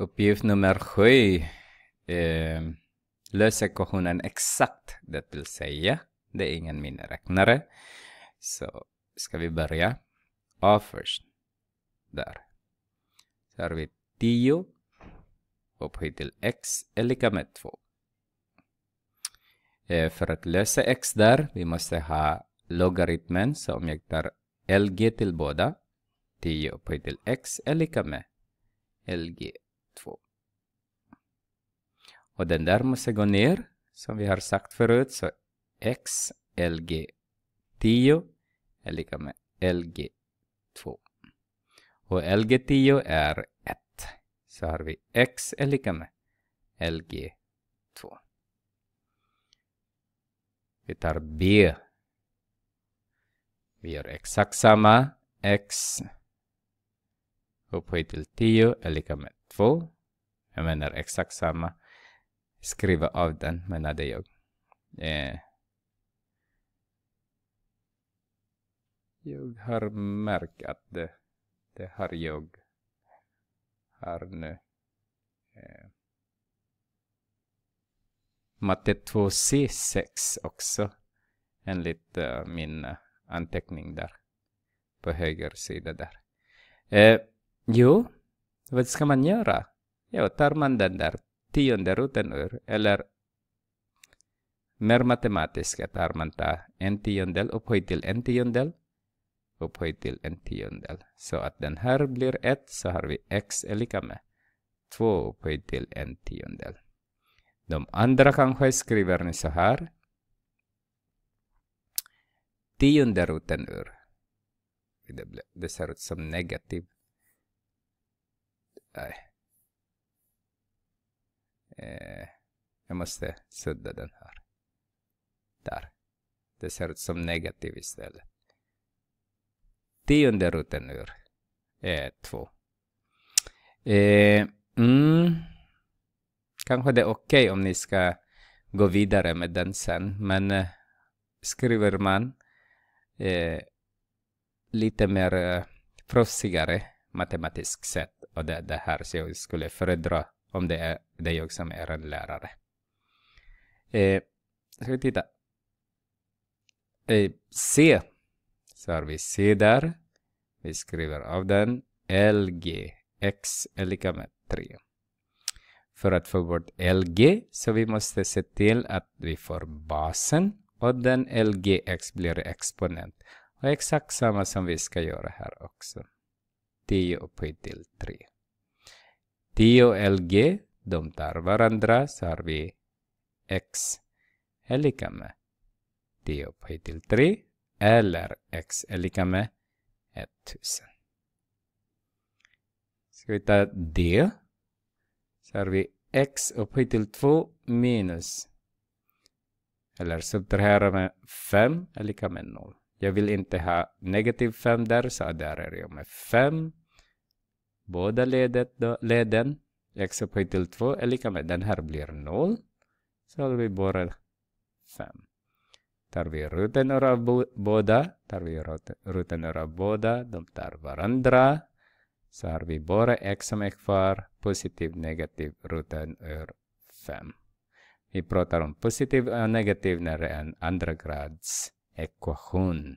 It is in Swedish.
Uppgift nummer sju. Eh, lös ekvationen exakt, det vill säga, det är ingen miniräknare. Så ska vi börja. A först. Där. Så har vi 10 upphöjt till x är lika med 2. Eh, för att lösa x där, vi måste ha logaritmen. Så om jag tar LG till båda, 10 upphöjt till x är lika med LG 2. Och den där måste gå ner, som vi har sagt förut. Så x LG 10 är lika med LG 2. Och LG 10 är 1. Så har vi x är lika med LG 2. Vi tar B. Vi gör exakt samma. X upphöjt till 10 är lika med två, Jag menar exakt samma. Skriva av den menade jag. Eh. Jag har märkt att det, det har jag här nu. Eh. Matte 2C6 också. Enligt uh, min uh, anteckning där. På höger sida där. Eh, jo, vad ska man göra? Jo, tar man den där tionde roten ur, eller mer matematiska tar man ta en tiondel upphöjt till en tiondel upphöjt till en tiondel. Så att den här blir 1 så har vi x är lika med 2 upphöjt till en tiondel. De andra kanske skriver ni så här. Tionde roten ur. Det, det ser ut som negativ. Nej. Eh, jag måste sudda den här. Där. Det ser ut som negativ istället. Tionde roten ur Eh, två. Eh, mm kanske det är okej okay om ni ska gå vidare med den sen. Men eh, skriver man eh, lite mer eh, proffsigare matematiskt sätt och det, det här så jag skulle föredra om det är det jag som är en lärare. Eh, ska vi titta. Eh, C. Så har vi C där. Vi skriver av den. LG. X är lika med 3 för att få bort LG. Så vi måste se till att vi får basen och den LGX blir exponent. Och exakt samma som vi ska göra här också. 10 upphöjt till 3. 10 och LG, de tar varandra så har vi X är lika med 10 upphöjt till 3 eller X är lika med 1000. Ska vi ta D så har vi x upphöjt till 2 minus eller subtrahera med 5 är lika med 0. Jag vill inte ha negativ 5 där, så där är jag med 5. Båda ledet då, leden, x upphöjt till 2 är lika med, den här blir 0. Så har vi bara 5. Tar vi roten av båda, tar vi roten av båda, de tar varandra. Så har vi bara x som är kvar, positiv, negativ, roten ur 5. Vi pratar om positiv och negativ när det är en andra grads ekvation.